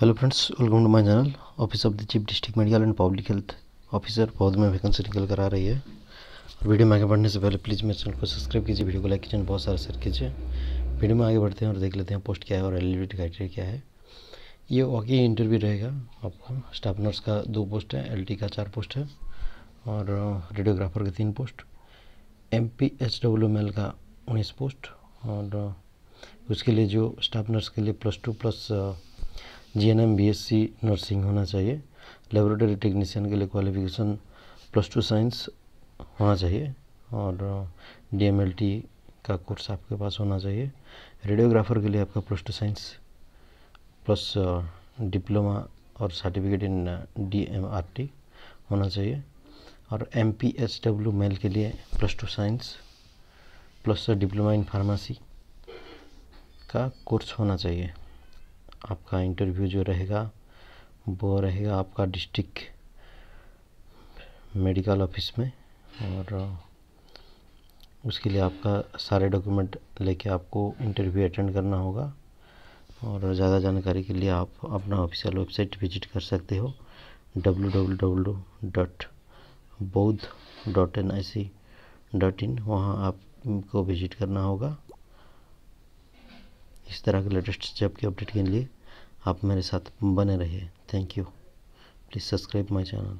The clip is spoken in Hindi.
Hello friends welcome to my channel office of the chief district medical and public health officer पौध में वैकेंसी निकल कर आ रही है। और वीडियो में आगे बढ़ने से पहले प्लीज़ मेरे चैनल को सब्सक्राइब कीजिए, वीडियो को लाइक कीजिए, बहुत सारा शेयर कीजिए। वीडियो में आगे बढ़ते हैं और देख लेते हैं पोस्ट क्या है और एलिजिबिलिटी क्राइटेरिया क्या है। ये वाकई इंटरव्यू रहेगा आपका। स्टाफ नर्स का दो पोस्ट है एलटी का चार पोस्ट है और रेडियोग्राफर का तीन post M P H W M L का उन्नीस पोस्ट और उसके लिए जो स्टाफ नर्स के लिए plus two plus G N M B S C nursing होना चाहिए। लेबोरेटरी टेक्नीशियन के लिए क्वालिफिकेशन प्लस टू साइंस होना चाहिए। और डी एम एल टी का कोर्स आपके पास होना चाहिए। रेडियोग्राफर के लिए आपका plus two science plus diploma और certificate in D M R T होना चाहिए। और M P H W male के लिए plus two science plus diploma in pharmacy का कोर्स होना चाहिए। आपका इंटरव्यू जो रहेगा, वो रहेगा आपका डिस्ट्रिक्ट मेडिकल ऑफ़िस में और उसके लिए आपका सारे डॉक्यूमेंट लेके आपको इंटरव्यू अटेंड करना होगा और ज़्यादा जानकारी के लिए आप अपना ऑफिशियल वेबसाइट विज़िट कर सकते हो W W W dot Boudh dot N I C dot in वहाँ आपको विज़िट करना होगा। इस तरह के लेटेस्ट जॉब के अपडेट के लिए आप मेरे साथ बने रहिए। Thank you please subscribe my channel